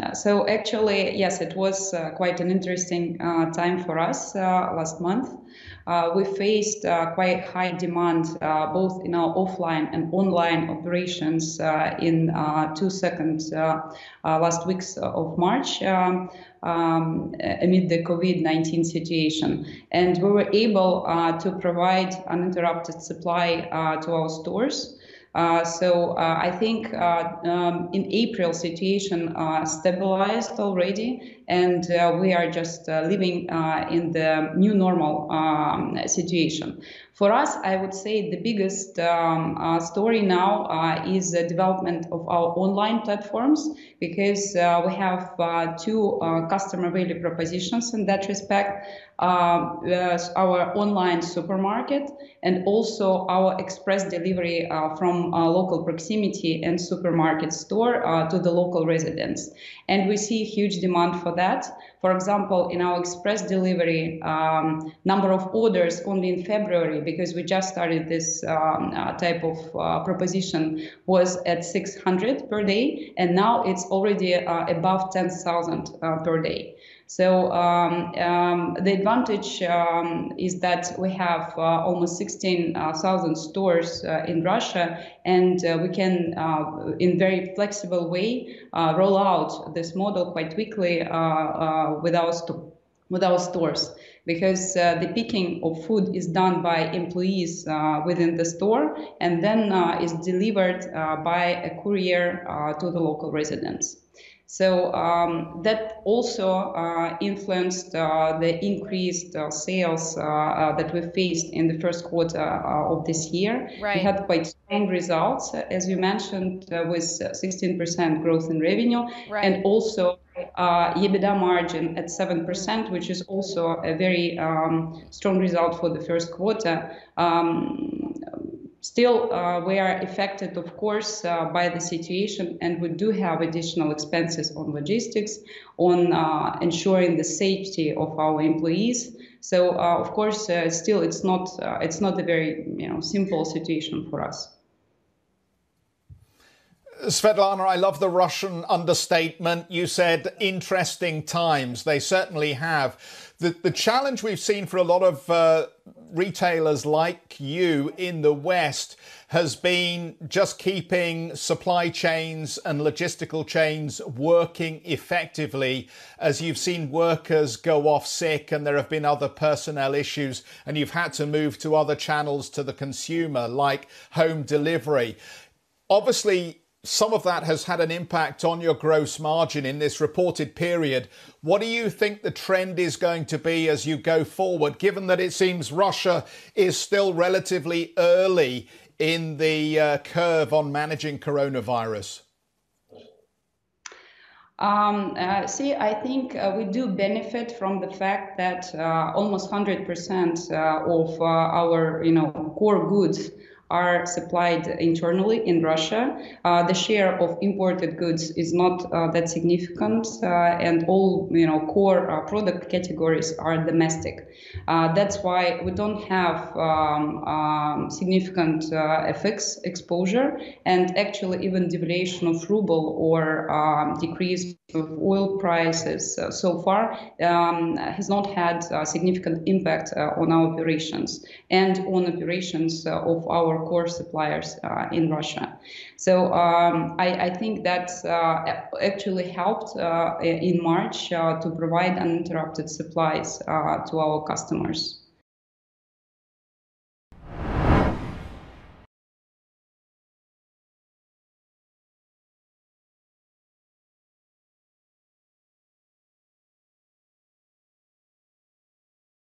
Uh, so actually, yes, it was uh, quite an interesting uh, time for us uh, last month. Uh, we faced quite high demand both in our offline and online operations in two second last weeks of March. Um, um, amid the COVID-19 situation. And we were able to provide uninterrupted supply to our stores. Uh, so uh, I think uh, um, in April situation stabilized already, and we are just living in the new normal um, situation. For us, I would say the biggest um, uh, story now uh, is the development of our online platforms because uh, we have uh, two uh, customer value propositions in that respect. Uh, our online supermarket and also our express delivery from local proximity and supermarket store to the local residents. And we see huge demand for that. For example, in our express delivery, um, number of orders only in February, because we just started this um, uh, type of uh, proposition, was at 600 per day, and now it's already uh, above 10,000 uh, per day. So um, um, the advantage um, is that we have uh, almost 16,000 stores uh, in Russia, and uh, we can, uh, in very flexible way, uh, roll out this model quite quickly uh, with our with our stores because uh, the picking of food is done by employees uh, within the store and then uh, is delivered by a courier to the local residents. So um, that also uh, influenced uh, the increased uh, sales uh, uh, that we faced in the first quarter uh, of this year. Right. We had quite strong results, as you mentioned, with 16% growth in revenue right. and also EBITDA margin at 7%, which is also a very um, strong result for the first quarter. Um, Still, uh, we are affected, of course, uh, by the situation, and we do have additional expenses on logistics, on uh, ensuring the safety of our employees. So, uh, of course, uh, still, it's not uh, it's not a very you know simple situation for us. Svetlana, I love the Russian understatement. You said interesting times. They certainly have. The, the challenge we've seen for a lot of uh, retailers like you in the West has been just keeping supply chains and logistical chains working effectively as you've seen workers go off sick and there have been other personnel issues and you've had to move to other channels to the consumer like home delivery. Obviously, some of that has had an impact on your gross margin in this reported period. What do you think the trend is going to be as you go forward, given that it seems Russia is still relatively early in the uh, curve on managing coronavirus? Um, uh, see, I think uh, we do benefit from the fact that uh, almost 100% uh, of uh, our, you know, core goods are supplied internally in Russia. Uh, the share of imported goods is not uh, that significant, uh, and all you know core uh, product categories are domestic. Uh, that's why we don't have um, um, significant FX exposure, and actually even devaluation of ruble or um, decrease of oil prices uh, so far um, has not had significant impact uh, on our operations and on operations uh, of our core suppliers uh, in Russia. So um, I, I, think that uh, actually helped uh, in March to provide uninterrupted supplies to our customers.